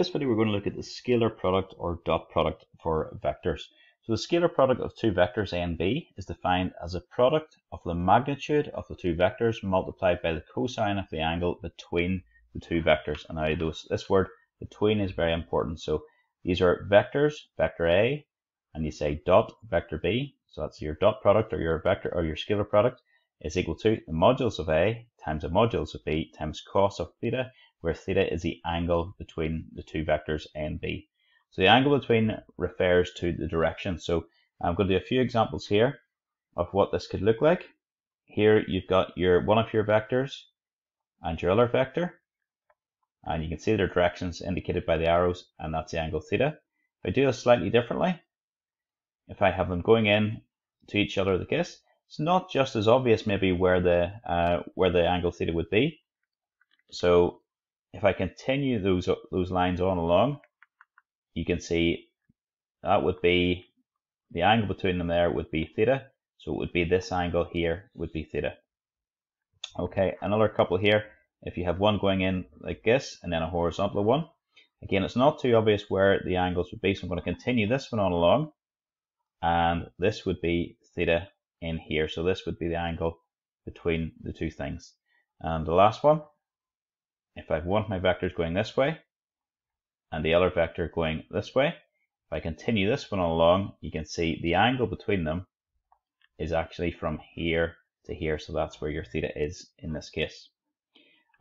In this video we're going to look at the scalar product or dot product for vectors. So the scalar product of two vectors a and b is defined as a product of the magnitude of the two vectors multiplied by the cosine of the angle between the two vectors. And now those, this word between is very important. So these are vectors, vector a, and you say dot vector b. So that's your dot product or your vector or your scalar product is equal to the modulus of a times the modulus of b times cos of theta where theta is the angle between the two vectors a and b. So the angle between refers to the direction. So I'm going to do a few examples here of what this could look like. Here you've got your one of your vectors and your other vector. And you can see their directions indicated by the arrows, and that's the angle theta. If I do this slightly differently, if I have them going in to each other like this, it's not just as obvious maybe where the uh, where the angle theta would be. So if I continue those, those lines on along, you can see that would be, the angle between them there would be theta. So it would be this angle here would be theta. Okay, another couple here. If you have one going in like this and then a horizontal one, again, it's not too obvious where the angles would be. So I'm going to continue this one on along and this would be theta in here. So this would be the angle between the two things. And the last one, if I want my vectors going this way and the other vector going this way, if I continue this one along, you can see the angle between them is actually from here to here. So that's where your theta is in this case.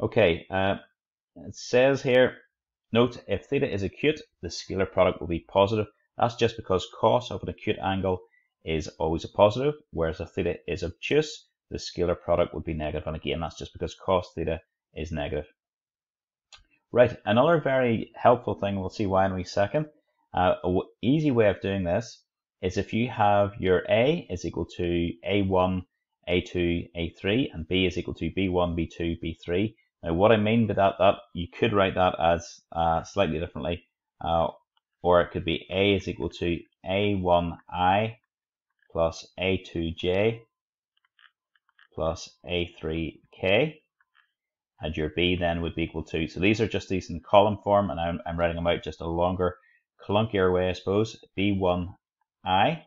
Okay, uh, it says here, note if theta is acute, the scalar product will be positive. That's just because cos of an acute angle is always a positive, whereas if theta is obtuse, the scalar product would be negative. And again, that's just because cos theta is negative. Right, another very helpful thing, we'll see why in a second. Uh, a easy way of doing this is if you have your A is equal to A1, A2, A3, and B is equal to B1, B2, B3. Now what I mean by that, that you could write that as uh, slightly differently, uh, or it could be A is equal to A1I plus A2J plus A3K and your b then would be equal to, so these are just these in column form, and I'm, I'm writing them out just a longer, clunkier way, I suppose, b1i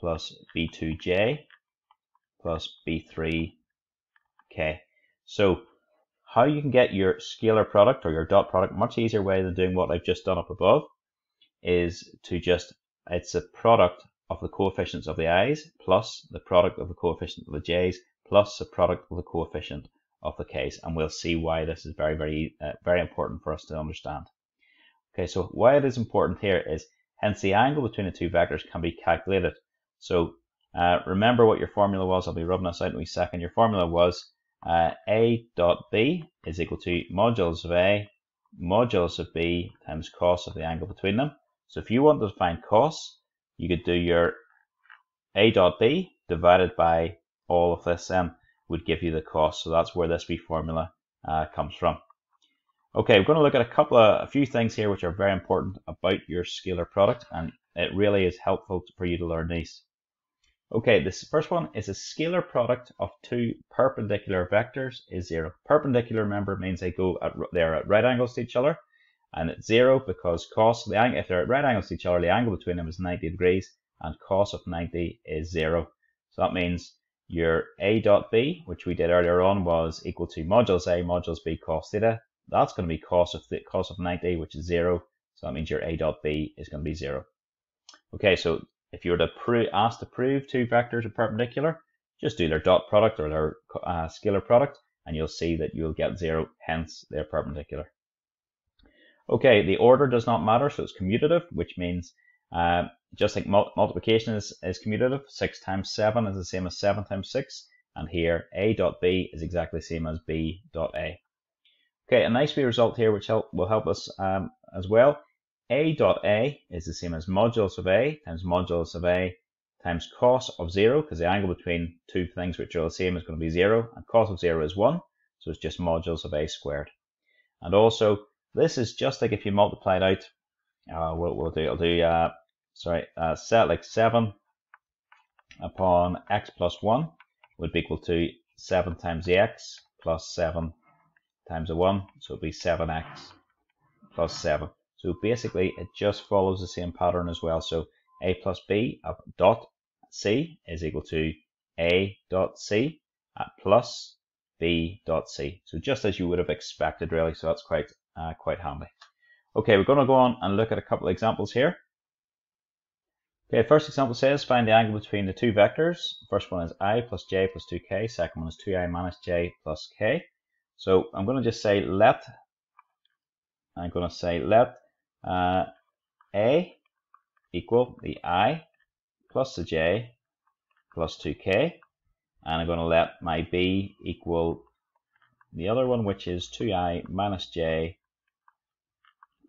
plus b2j plus b3k. So how you can get your scalar product or your dot product, much easier way than doing what I've just done up above, is to just, it's a product of the coefficients of the i's plus the product of the coefficient of the j's plus the product of the coefficient of the k's and we'll see why this is very very uh, very important for us to understand. Okay so why it is important here is hence the angle between the two vectors can be calculated. So uh, remember what your formula was. I'll be rubbing this out in a second. Your formula was uh, a dot b is equal to modulus of a modulus of b times cos of the angle between them. So if you want to find cos you could do your a dot b divided by all of this then would give you the cost. So that's where this B formula uh, comes from. Okay, we're going to look at a couple of a few things here which are very important about your scalar product, and it really is helpful for you to learn these. Okay, this first one is a scalar product of two perpendicular vectors is zero. Perpendicular, remember, means they go at they're at right angles to each other, and it's zero because cos the angle if they're at right angles to each other, the angle between them is 90 degrees, and cos of 90 is zero. So that means your a dot b, which we did earlier on, was equal to modulus a modulus b cos theta. That's going to be cos of the cos of 90, which is zero. So that means your a dot b is going to be zero. Okay, so if you were to prove, ask to prove two vectors are perpendicular, just do their dot product or their uh, scalar product, and you'll see that you'll get zero, hence they're perpendicular. Okay, the order does not matter, so it's commutative, which means uh, just like mul multiplication is, is commutative, 6 times 7 is the same as 7 times 6. And here, a dot b is exactly the same as b dot a. Okay, a nice wee result here which help, will help us um, as well. a dot a is the same as modulus of a times modulus of a times cos of 0, because the angle between two things which are the same is going to be 0, and cos of 0 is 1, so it's just modulus of a squared. And also, this is just like if you multiply it out, uh, we'll, we'll do, I'll do uh, sorry, uh, set like 7 upon x plus 1 would be equal to 7 times the x plus 7 times the 1, so it would be 7x plus 7. So basically it just follows the same pattern as well. So a plus b dot c is equal to a dot c at plus b dot c. So just as you would have expected really, so that's quite, uh, quite handy. Okay, we're going to go on and look at a couple of examples here. Okay, first example says find the angle between the two vectors. First one is i plus j plus 2k, second one is 2i minus j plus k. So I'm going to just say let, I'm going to say let uh, a equal the i plus the j plus 2k and I'm going to let my b equal the other one which is 2i minus j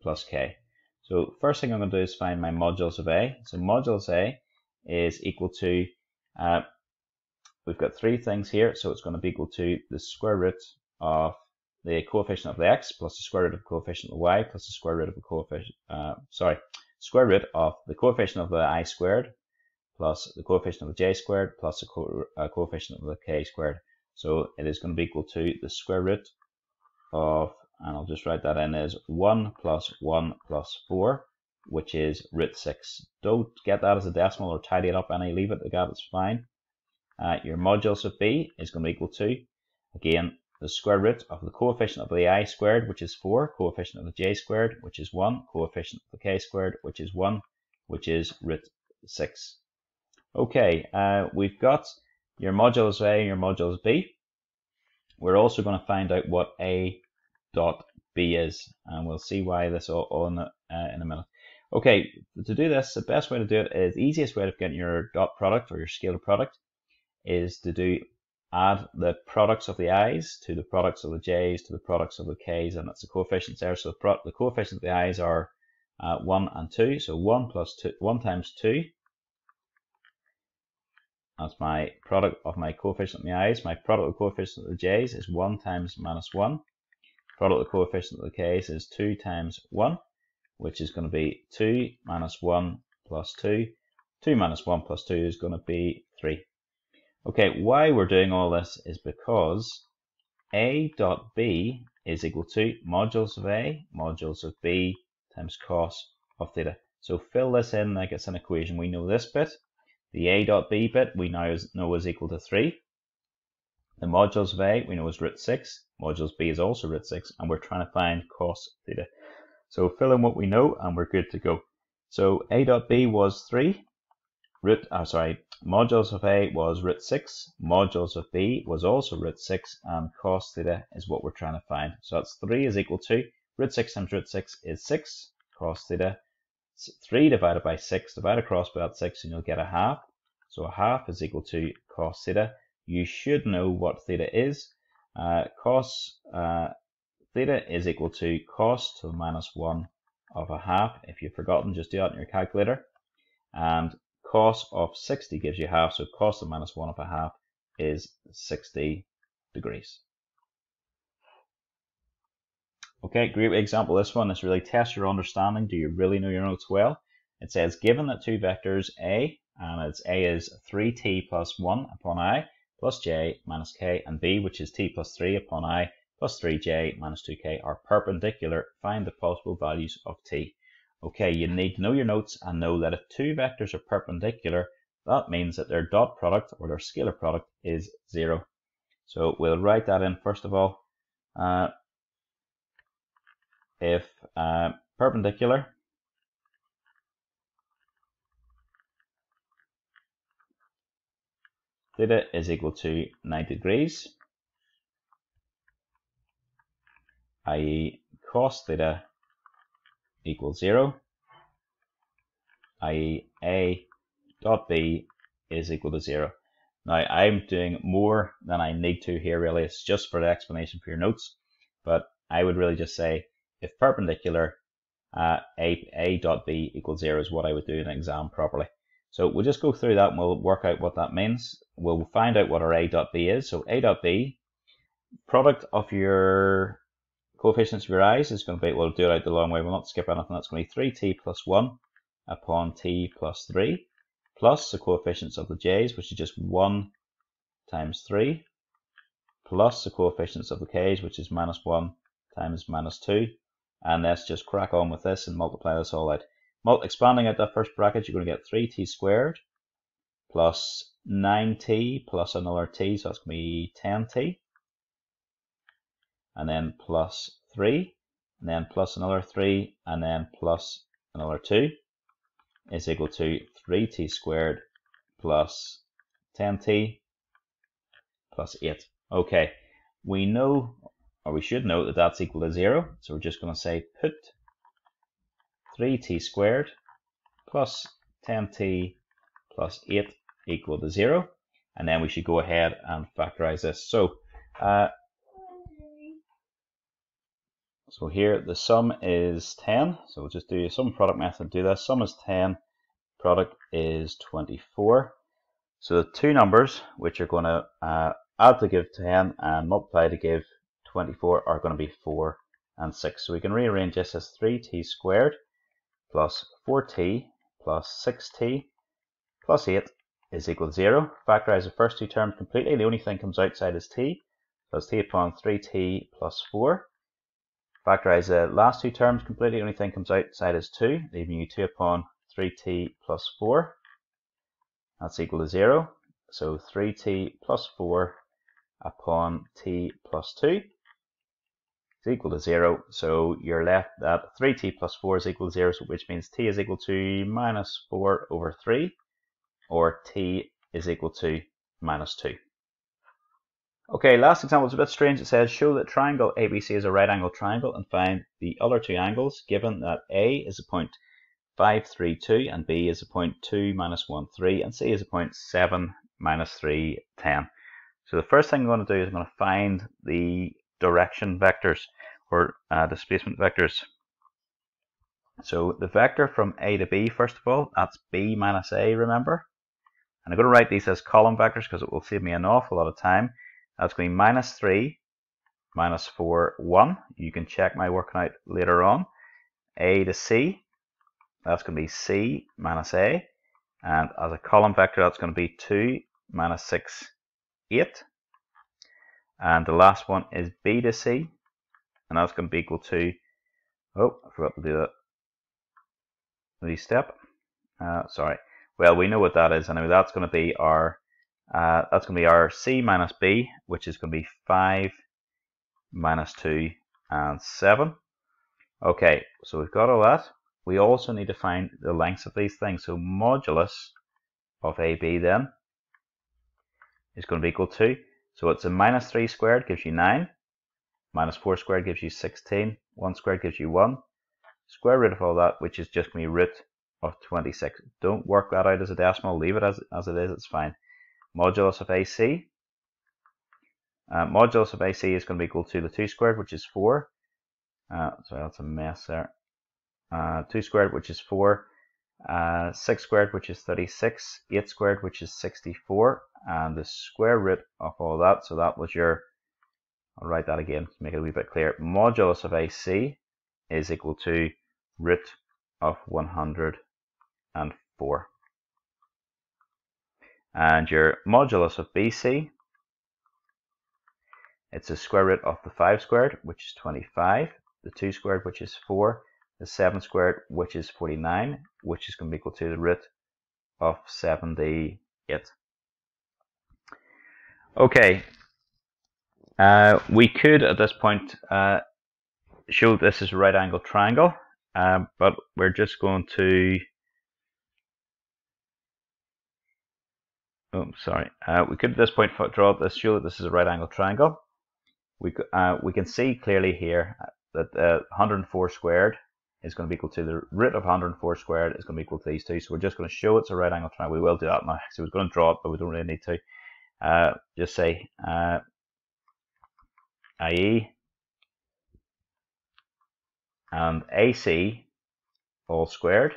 plus k. So first thing I'm going to do is find my modulus of a. So modulus a is equal to, uh, we've got three things here, so it's going to be equal to the square root of the coefficient of the x plus the square root of the coefficient of the y plus the square root of the coefficient, uh, sorry, square root of the coefficient of the i squared plus the coefficient of the j squared plus the co uh, coefficient of the k squared. So it is going to be equal to the square root of, and I'll just write that in as 1 plus 1 plus 4, which is root 6. Don't get that as a decimal or tidy it up any, leave it like that, it's fine. Uh, your modulus of b is going to be equal to, again, the square root of the coefficient of the i squared, which is 4, coefficient of the j squared, which is 1, coefficient of the k squared, which is 1, which is root 6. Okay, uh, we've got your modulus A and your modulus B. We're also going to find out what A dot B is, and we'll see why this all, all in, the, uh, in a minute. Okay, to do this, the best way to do it is easiest way of getting your dot product or your scalar product is to do add the products of the i's to the products of the j's to the products of the k's, and that's the coefficients there. So the, the coefficients of the i's are uh, 1 and 2. So 1 plus 2, 1 times 2 that's my product of my coefficient of the i's. My product of coefficient of the j's is 1 times minus 1. Product of coefficient of the k's is 2 times 1, which is going to be 2 minus 1 plus 2. 2 minus 1 plus 2 is going to be 3. Okay, why we're doing all this is because a dot b is equal to modulus of a, modulus of b times cos of theta. So fill this in like it's an equation. We know this bit. The a dot b bit we now know is equal to 3. The modulus of a we know is root 6. Modulus b is also root 6. And we're trying to find cos theta. So fill in what we know and we're good to go. So a dot b was 3. Root, uh, sorry, modulus of a was root 6. Modulus of b was also root 6. And cos theta is what we're trying to find. So that's 3 is equal to root 6 times root 6 is 6. Cos theta 3 divided by 6, divide across by that 6 and you'll get a half. So a half is equal to cos theta. You should know what theta is. Uh, cos uh, theta is equal to cos to the minus 1 of a half. If you've forgotten, just do that in your calculator. And cos of 60 gives you half, so cos to the minus 1 of a half is 60 degrees. Okay, great example. This one is really test your understanding. Do you really know your notes well? It says given that two vectors A, and its A is 3t plus 1 upon i plus j minus k, and B, which is t plus 3 upon i plus 3j minus 2k, are perpendicular, find the possible values of t. Okay, you need to know your notes and know that if two vectors are perpendicular, that means that their dot product or their scalar product is 0. So we'll write that in first of all. Uh, if uh, perpendicular theta is equal to 90 degrees, i.e. cos theta equals 0, i.e. a dot b is equal to 0. Now I'm doing more than I need to here really, it's just for the explanation for your notes, but I would really just say if perpendicular, uh, a, a dot b equals 0 is what I would do in an exam properly. So we'll just go through that and we'll work out what that means. We'll find out what our a dot b is. So a dot b, product of your coefficients of your i's is going to be, we'll do it out the long way, we'll not skip anything, that's going to be 3t plus 1 upon t plus 3, plus the coefficients of the j's, which is just 1 times 3, plus the coefficients of the k's, which is minus 1 times minus 2, And let's just crack on with this and multiply this all out. Expanding out that first bracket, you're going to get 3t squared plus 9t plus another t, so that's going to be 10t. And then plus 3, and then plus another 3, and then plus another 2 is equal to 3t squared plus 10t plus 8. Okay, we know, or we should know that that's equal to 0, so we're just going to say put 3t squared plus 10t plus 8 equal to 0. And then we should go ahead and factorize this. So, uh, so here the sum is 10. So we'll just do a sum product method do this. Sum is 10, product is 24. So the two numbers which are going to uh, add to give 10 and multiply to give 24 are going to be 4 and 6. So we can rearrange this as 3t squared plus 4t plus 6t plus 8 is equal to 0. Factorize the first two terms completely. The only thing comes outside is t. So it's t upon 3t plus 4. Factorize the last two terms completely. The only thing comes outside is 2, leaving you 2 upon 3t plus 4. That's equal to 0. So 3t plus 4 upon t plus 2 is equal to 0. So you're left that 3t plus 4 is equal to 0, which means t is equal to minus 4 over 3, or t is equal to minus 2. Okay, last example is a bit strange. It says, show that triangle ABC is a right angle triangle and find the other two angles given that A is a point 5, 3, 2, and B is a point 2, minus 1, 3, and C is a point 7, minus 3, 10. So the first thing I'm going to do is I'm going to find the direction vectors or uh, displacement vectors. So the vector from A to B, first of all, that's B minus A, remember? And I'm going to write these as column vectors because it will save me an awful lot of time. That's going to be minus 3, minus 4, 1. You can check my working out later on. A to C, that's going to be C minus A. And as a column vector, that's going to be 2 minus 6, 8. And the last one is B to C, and that's going to be equal to, oh, I forgot to do that the step. Uh, sorry. Well, we know what that is anyway. That's going to be our uh, that's going to be our C minus B, which is going to be 5 minus 2 and 7. Okay, so we've got all that. We also need to find the lengths of these things. So modulus of AB then is going to be equal to, so it's a minus 3 squared gives you 9, minus 4 squared gives you 16, 1 squared gives you 1, square root of all that, which is just going to be root of 26. Don't work that out as a decimal, leave it as, as it is, it's fine. Modulus of AC, uh, modulus of AC is going to be equal to the 2 squared, which is 4. Uh, sorry, that's a mess there. Uh, 2 squared, which is 4. Uh, 6 squared, which is 36. 8 squared, which is 64. And the square root of all that, so that was your, I'll write that again to make it a wee bit clear. Modulus of AC is equal to root of 104. And your modulus of BC, it's the square root of the 5 squared, which is 25, the 2 squared, which is 4, the 7 squared, which is 49, which is going to be equal to the root of 78. Okay, uh, we could at this point uh, show this is a right angle triangle, um, but we're just going to, oh sorry, uh, we could at this point draw this, show that this is a right angle triangle. We, uh, we can see clearly here that uh, 104 squared is going to be equal to the root of 104 squared is going to be equal to these two. So we're just going to show it's a right angle triangle. We will do that now. So we're going to draw it, but we don't really need to. Uh, just say uh, IE and AC all squared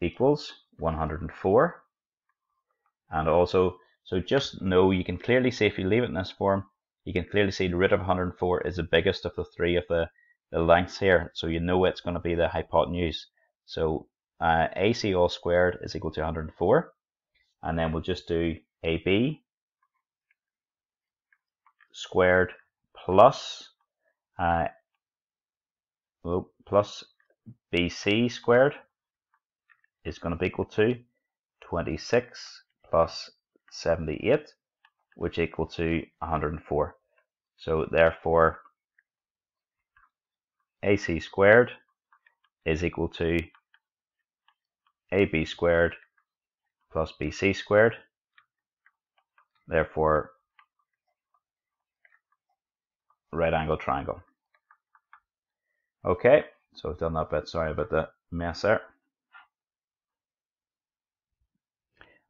equals 104. And also, so just know you can clearly see if you leave it in this form, you can clearly see the root of 104 is the biggest of the three of the the lengths here, so you know it's going to be the hypotenuse. So uh, AC all squared is equal to 104. And then we'll just do AB squared plus uh, well, plus BC squared is going to be equal to 26 plus 78, which equal to 104. So therefore, AC squared is equal to AB squared plus BC squared. Therefore, right angle triangle. Okay, so I've done that bit. Sorry about the mess there.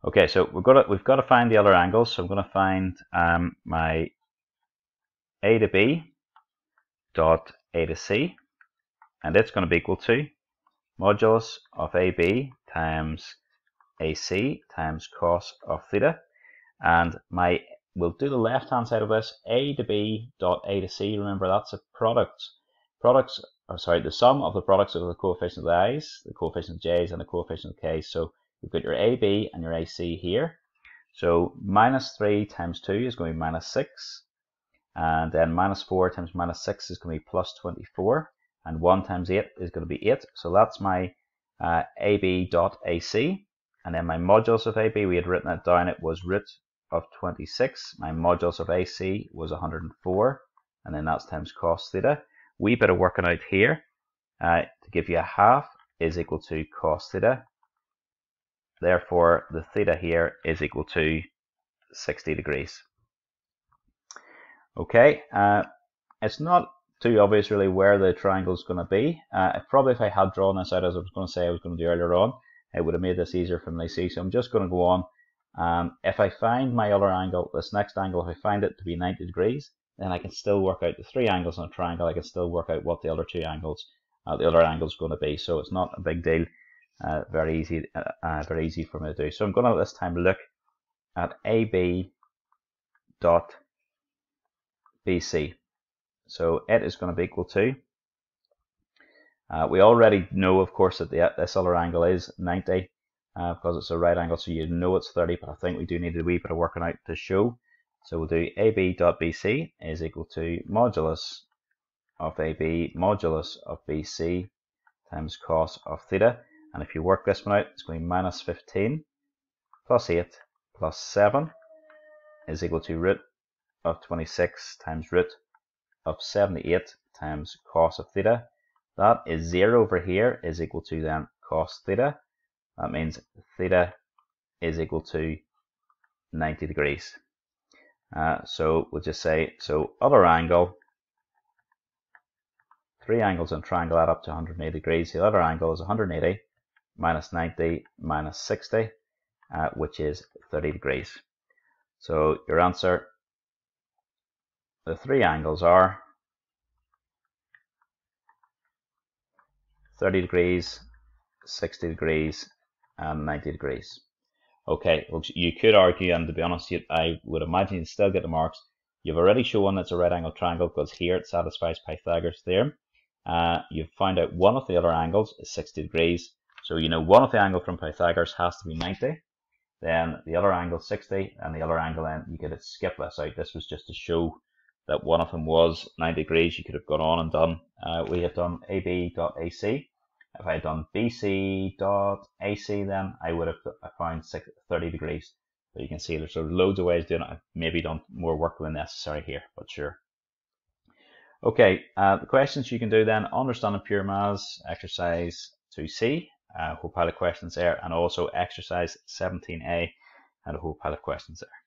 Okay, so we've got to, we've got to find the other angles. So I'm going to find um, my A to B dot A to C, and it's going to be equal to modulus of AB times AC times cos of theta, and my we'll do the left hand side of this A to B dot A to C. Remember that's a product. Products, oh, sorry, the sum of the products of the coefficient of the i's, the coefficient of j's, and the coefficient of k's. So You've got your AB and your AC here. So minus 3 times 2 is going to be minus 6. And then minus 4 times minus 6 is going to be plus 24. And 1 times 8 is going to be 8. So that's my uh, AB dot AC. And then my modulus of AB, we had written it down, it was root of 26. My modulus of AC was 104. And then that's times cos theta. We of working out here uh, to give you a half is equal to cos theta Therefore, the theta here is equal to 60 degrees. Okay, uh, it's not too obvious really where the triangle is going to be. Uh, probably if I had drawn this out as I was going to say I was going to do earlier on, it would have made this easier for me to see. So I'm just going to go on. Um, if I find my other angle, this next angle, if I find it to be 90 degrees, then I can still work out the three angles on a triangle. I can still work out what the other two angles, uh, the other angle is going to be. So it's not a big deal uh, very easy, uh, uh, very easy for me to do. So I'm going to this time look at AB dot BC. So it is going to be equal to. Uh, we already know, of course, that the, other angle is 90 uh, because it's a right angle, so you know it's 30. But I think we do need a wee bit of working out to show. So we'll do AB dot BC is equal to modulus of AB modulus of BC times cos of theta. And if you work this one out, it's going to be minus 15 plus 8 plus 7 is equal to root of 26 times root of 78 times cos of theta. That is 0 over here is equal to then cos theta. That means theta is equal to 90 degrees. Uh, so we'll just say, so other angle, three angles in triangle add up to 180 degrees. The other angle is 180 minus 90 minus 60, uh, which is 30 degrees. So your answer, the three angles are 30 degrees, 60 degrees, and 90 degrees. Okay, well, you could argue, and to be honest, I would imagine you still get the marks. You've already shown it's a right angle triangle because here it satisfies Pythagoras' theorem. Uh, you've found out one of the other angles is 60 degrees, so you know one of the angle from Pythagoras has to be 90, then the other angle 60, and the other angle then you could skip this out. This was just to show that one of them was 9 degrees. You could have gone on and done. Uh, we have done AB.AC. If I had done BC.AC, then I would have found 30 degrees. But you can see there's sort of loads of ways doing it. I've maybe done more work than necessary here, but sure. Okay, uh, the questions you can do then, understanding pure maths, exercise 2C, a whole pile of questions there, and also exercise 17a and a whole pile of questions there.